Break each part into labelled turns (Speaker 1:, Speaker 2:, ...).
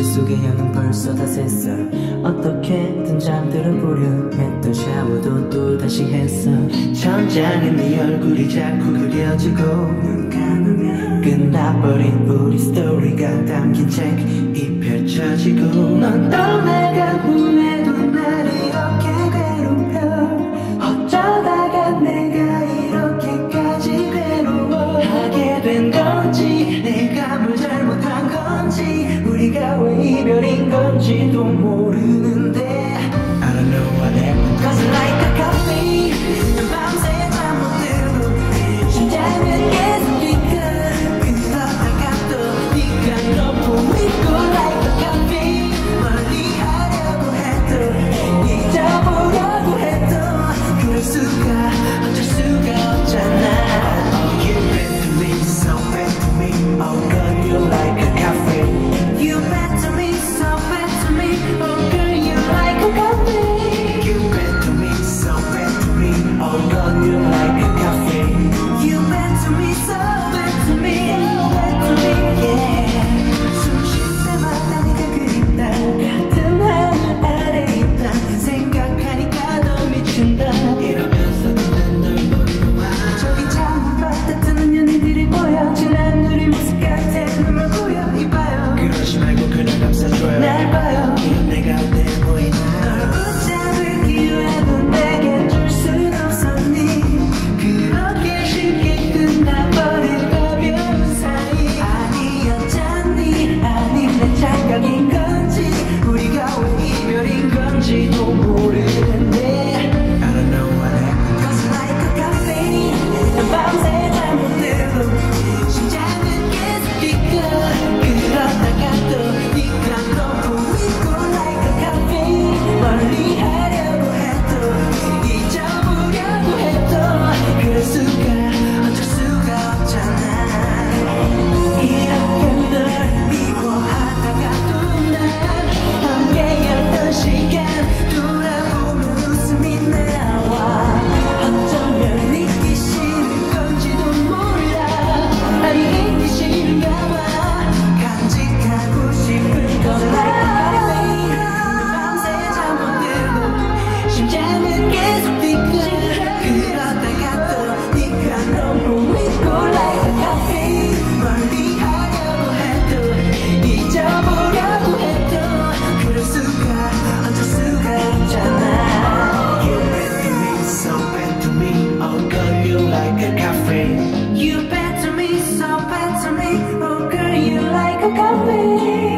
Speaker 1: 머릿속의 향은 벌써 다 샜어. 어떻게든 잠들어 보려 했던 샤워도 또 다시 했어. 천장에 네 얼굴이 자꾸 그려지고 끝나버린 우리 스토리가 담긴 책 이 펼쳐지고 넌 떠나가 후회 왜 이별인 건지도 모르는데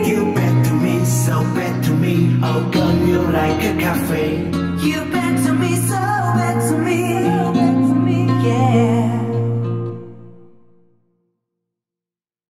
Speaker 1: You bet to me, so bet to me. I'll gun you like a cafe. You